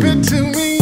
Give it to me.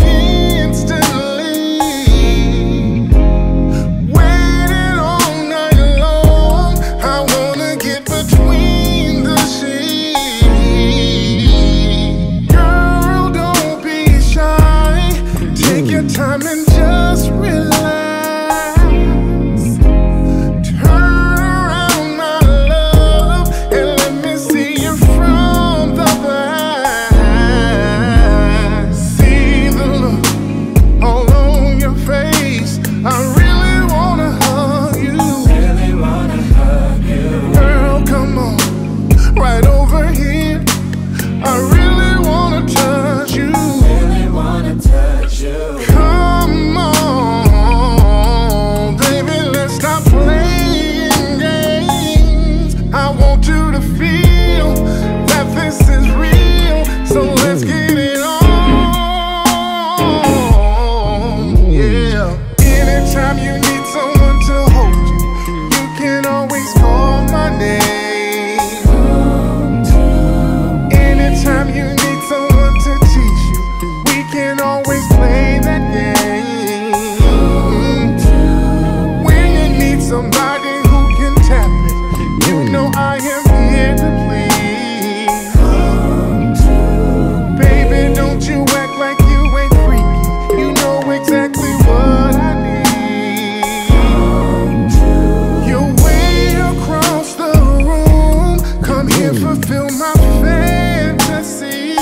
somebody who can tap it. You know I am here to please. Come to Baby, don't you act like you ain't freaky. You know exactly what I need. Your way across the room. Come here, fulfill my fantasy.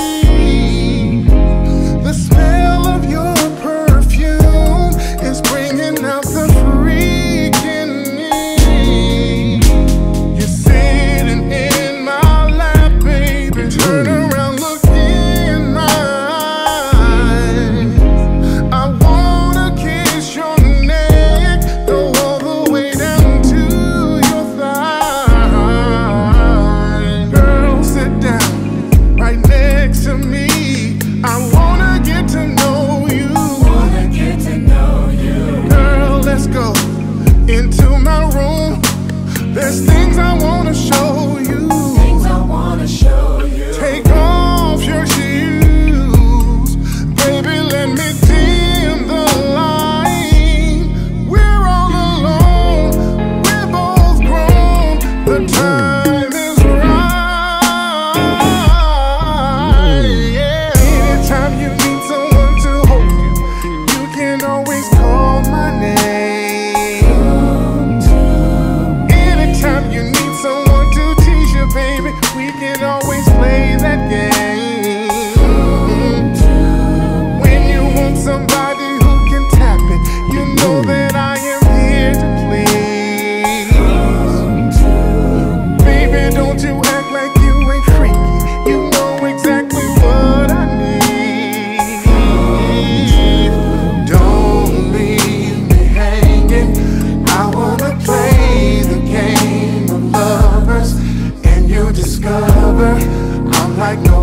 The smell. to my room. There's things I wanna show you. Things I wanna show you. Take off your shoes. like no